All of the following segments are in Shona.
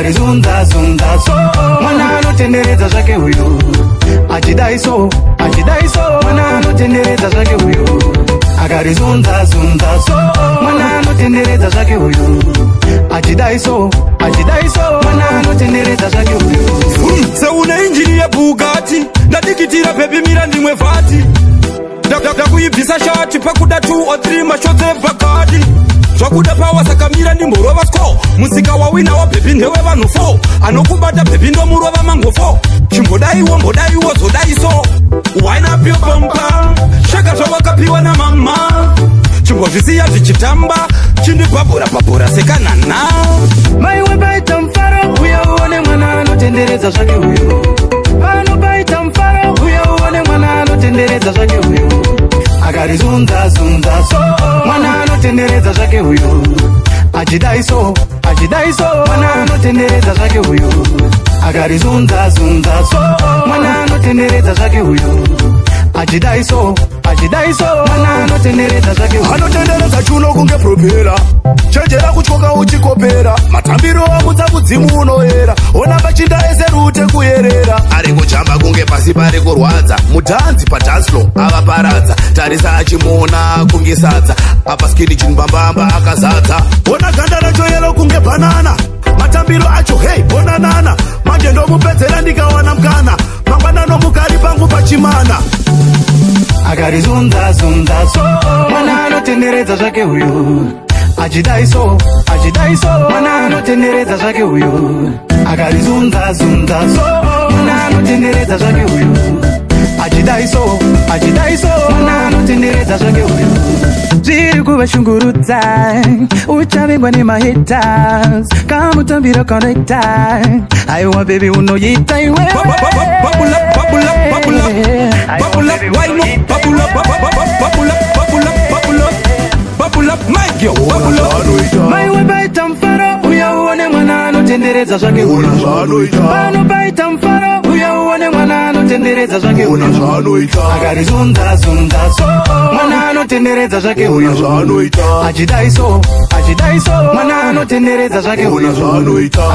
ari zunzazunzaso mwana anotenderedza zvake uyu achidaiso achidaiso mwana anotenderedza zvake uyu akari zunzazunzaso mwana anotenderedza zvake uyu achidaiso achidaiso mwana anotenderedza zvake uyu hmm, seune injini yebhugati ndadikitira pepimira ndimwe vhati ndakuibvisa shati pakuda 2 or 3 mashotsebhakadi zvakuda pawasakamira ndimborova sco musika wawina wabhepi ndewevanhu 4 anokubata bhepi ndomurova mango 4 chimbodaiwo mbodaiwo zodaiso wainapiopompa shaka zvawakapiwa namama chimbozvisiya zvichitamba chindibhabhura pabhura sekanhana maiwe paita mufaro uye uone mwana anotenderedza zvake uyo pano paita mufaro uye uone mwana anotenderedza zvake uyo akarizunzazunza anotenderedza zvake uyo achidaiso achidaiso mwana anotenderedza zvake uyo akarizunza zunza so mwana anotenderedza zvake uyo achidaiso achidaiso mwana anotenderedza zvake anotenderedza chuno kunge propera chejera kutyoka uchikopera matambiro amutsa kudzimu unoyera onamba chindaeserute kuyerera kujamba kunge pasi pari kurwadza mudhanzi padanslo avaparadza tarisa achimuona kunge sadza apa skini chinbambamba akazadza bona ganda racho yero kunge bhanana matambiro acho hei bonanana manje ndomupedzera ndikawana mukana mangwana nomukari pangu pachimana akarizunzazunza so mwana anotenderedza zvake uyu achidaiso achidaiso mwana anotenderedza zvake uyu akarizunzazunza so mwana anotenderedza zvake uyu achidaiso achidaiso mwana anotenderedza zvake uyu zviri kuvashungurudza uchavengwa nemaheta kamutambiro kanoita aiwa bebi unoita iwe maiwe baita mufaro anotenderedza zvake panobaita mufaro uya uone mwana anotenderedza zvake akarizunzazunza mwana anotenderedza zvake achidaiso achidaiso mwana anotenderedza zvake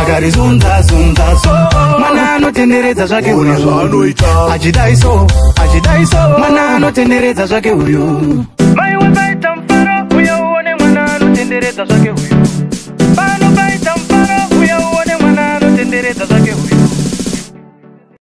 akarizunzazunza mwana anotenderedza zvake achidaiso achidaiso mwana anotenderedza zvake uyo Panu baita mfaro, uya uone mwana anotenderedza zvake uyo. Panu baita mfaro. तेरे दादा के